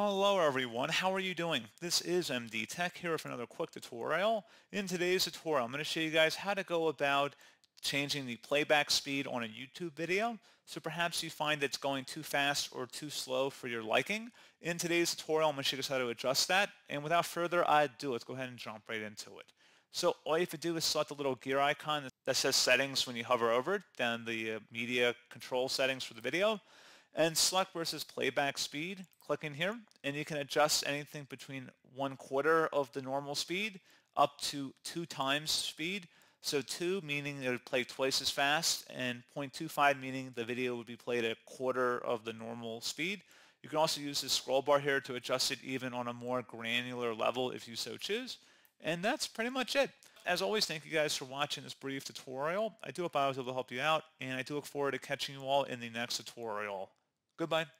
Hello everyone, how are you doing? This is MD Tech here with another quick tutorial. In today's tutorial, I'm going to show you guys how to go about changing the playback speed on a YouTube video. So perhaps you find it's going too fast or too slow for your liking. In today's tutorial, I'm going to show you guys how to adjust that. And without further ado, let's go ahead and jump right into it. So all you have to do is select the little gear icon that says settings when you hover over it, then the uh, media control settings for the video and select says playback speed. Click in here and you can adjust anything between one quarter of the normal speed up to two times speed. So 2 meaning it would play twice as fast and 0.25 meaning the video would be played at a quarter of the normal speed. You can also use this scroll bar here to adjust it even on a more granular level if you so choose. And that's pretty much it. As always, thank you guys for watching this brief tutorial. I do hope I was able to help you out, and I do look forward to catching you all in the next tutorial. Goodbye.